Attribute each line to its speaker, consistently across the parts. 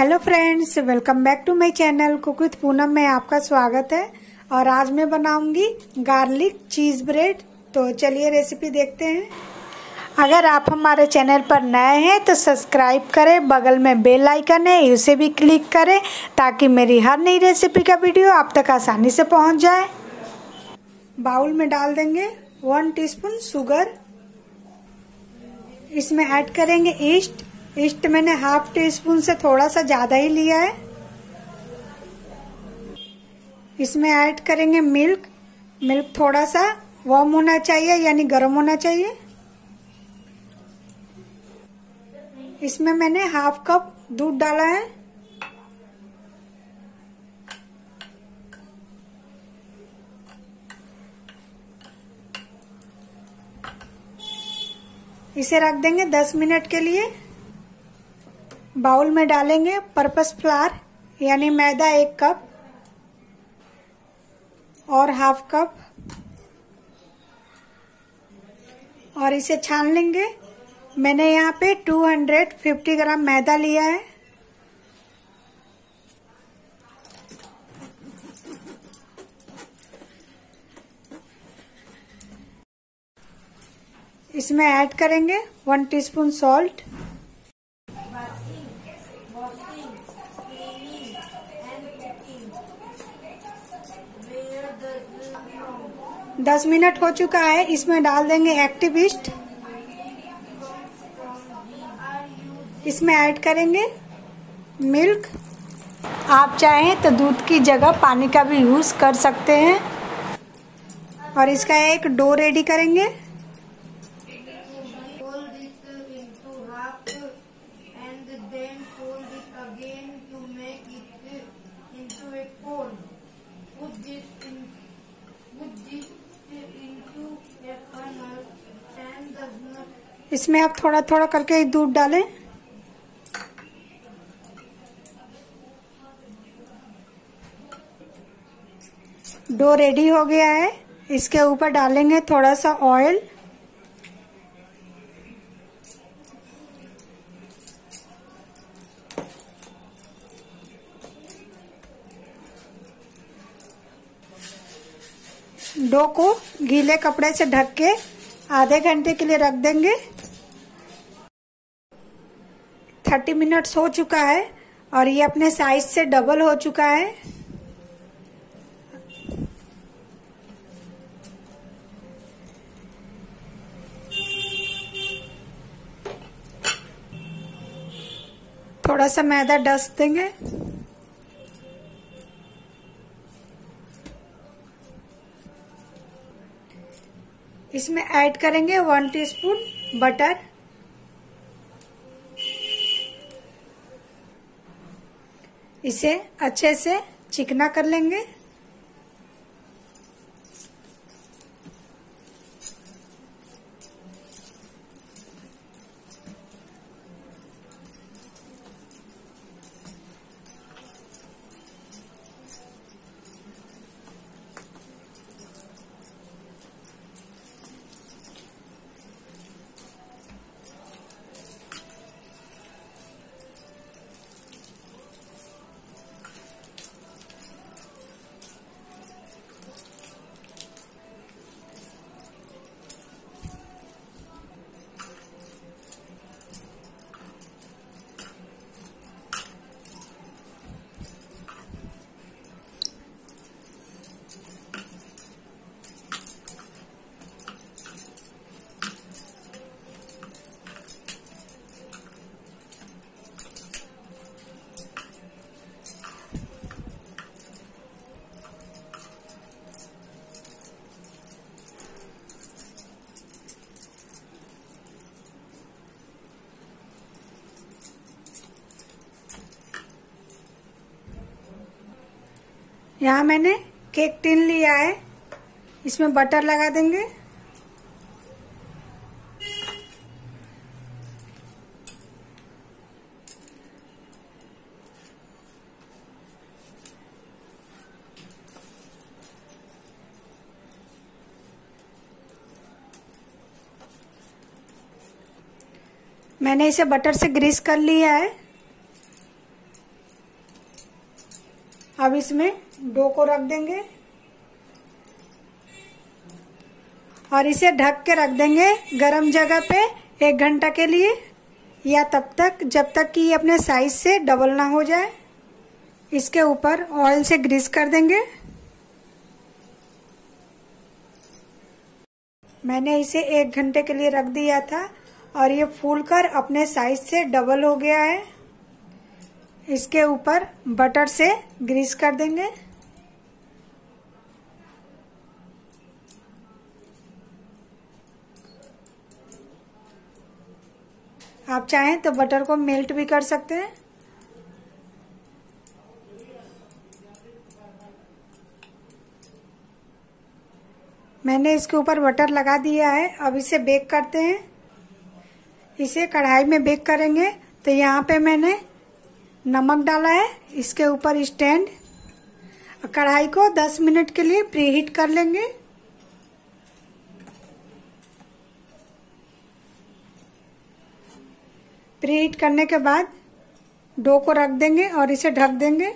Speaker 1: Hello friends welcome back to my channel cook with Poonam में आपका स्वागत है और आज मैं बनाऊँगी गार्लिक चीज़ ब्रेड तो चलिए रेसिपी देखते हैं अगर आप हमारे चैनल पर नए हैं तो सब्सक्राइब करें बगल में बेल आइकन है उसे भी क्लिक करें ताकि मेरी हर नई रेसिपी का वीडियो आप तक आसानी से पहुँच जाए बाउल में डाल देंगे वन टीस्पून शुगर इसमें ऐड करेंगे ईस्ट ईस्ट मैंने हाफ़ टी स्पून से थोड़ा सा ज़्यादा ही लिया है। इसमें ऐड करेंगे मिल्क। मिल्क थोड़ा सा वार्म होना चाहिए, यानी गर्म होना चाहिए। इसमें मैंने हाफ़ कप दूध डाला है। इसे रख देंगे 10 मिनट के लिए। बाउल में डालेंगे पर्पस फ्लावर यानी मैदा एक कप और हाफ़ कप। और इसे छान लेंगे। मैंने यहाँ पे 250 ग्राम मैदा लिया है। इसमें ऐड करेंगे वन टीस्पून सॉल्ट। दस मिनट हो चुका है, इसमें डाल देंगे एक्टिविस्ट। इसमें ऐड करेंगे मिल्क। आप चाहें तो दूध की जगह पानी का भी यूज़ कर सकते हैं। और इसका एक डो रेडी करेंगे। इसमें आप थोड़ा थोड़ा करके दूध डालें। डो रेडी हो गया है। इसके ऊपर डालेंगे थोड़ा सा ऑयल। डो को गीले कपड़े से ढक के आधे घंटे के लिए रख देंगे। थर्टी मिनट्स हो चुका है और ये अपने साइज़ से डबल हो चुका है। थोड़ा सा मैदा डस्ट देंगे। इसमें ऐड करेंगे वन टीस्पून बटर इसे अच्छे से चिकना कर लेंगे। यहाँ मैंने केक टिन लिया है। इसमें बटर लगा देंगे। मैंने इसे बटर से ग्रीस कर लिया है। अब इसमें डो को रख देंगे। और इसे ढक के रख देंगे गरम जगह पे एक घंटा के लिए, या तब तक, जब तक कि ये अपने साइज़ से डबल ना हो जाए। इसके ऊपर ऑयल से ग्रीस कर देंगे। मैंने इसे एक घंटे के लिए रख दिया था, और ये फूल कर अपने साइज़ से डबल हो गया है। इसके ऊपर बटर से ग्रीस कर देंगे। आप चाहें तो बटर को मेल्ट भी कर सकते हैं। मैंने इसके ऊपर बटर लगा दिया है। अब इसे बेक करते हैं। इसे कढ़ाई में बेक करेंगे। तो यहाँ पे मैंने नमक डाला है। इसके ऊपर स्टैंड कढ़ाई को 10 मिनट के लिए प्रीहीट कर लेंगे। प्रीहीट करने के बाद डो को रख देंगे और इसे ढक देंगे।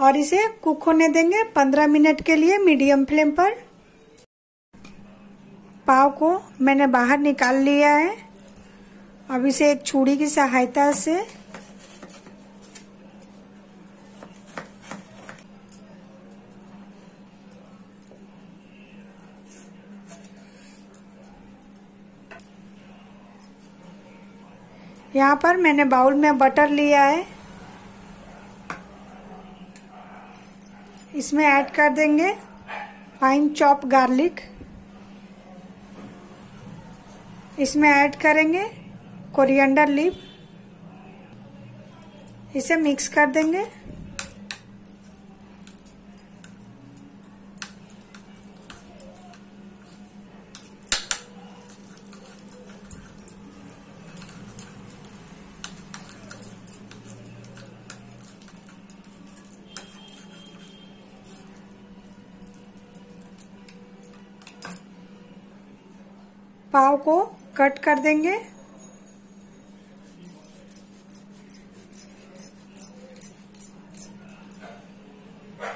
Speaker 1: और इसे कुक होने देंगे 15 मिनट के लिए मीडियम फ्लेम पर। पाव को मैंने बाहर निकाल लिया है। अब इसे एक छुरी की सहायता से यहाँ पर मैंने बाउल में बटर लिया है। इसमें ऐड कर देंगे फाइन चॉप गार्लिक। इसमें ऐड करेंगे कोरिएंडर लीफ। इसे मिक्स कर देंगे। पाव को कट कर देंगे।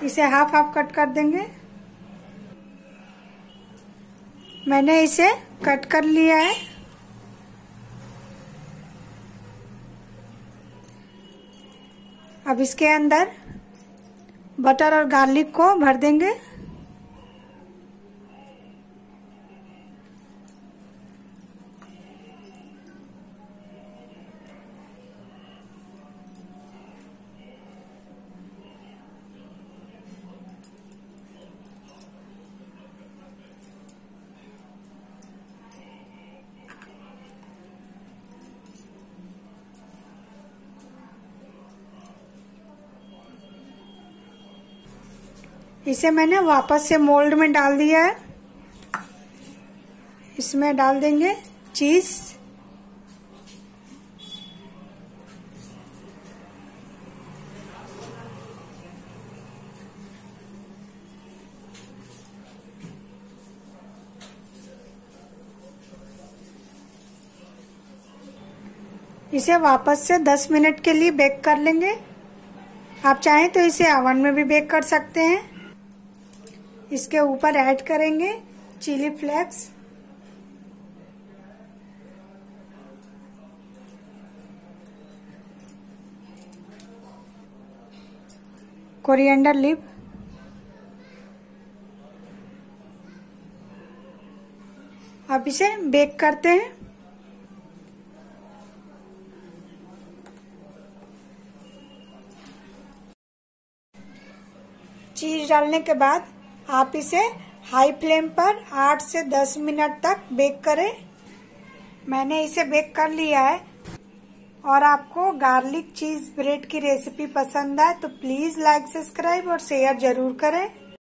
Speaker 1: इसे हाफ़ हाफ़ कट कर देंगे। मैंने इसे कट कर लिया है। अब इसके अंदर बटर और गार्लिक को भर देंगे। इसे मैंने वापस से मोल्ड में डाल दिया है। इसमें डाल देंगे चीज़। इसे वापस से 10 मिनट के लिए बेक कर लेंगे। आप चाहें तो इसे ओवन में भी बेक कर सकते हैं। इसके ऊपर ऐड करेंगे चिली फ्लेक्स। Coriander lip. अब इसे बेक करते हैं। चीज़ डालने के बाद आप इसे हाई फ्लेम पर 8 से 10 मिनट तक बेक करें। मैंने इसे बेक कर लिया है। और आपको गार्लिक चीज़ ब्रेड की रेसिपी पसंद आए तो प्लीज़ लाइक, सब्सक्राइब और शेयर ज़रूर करें।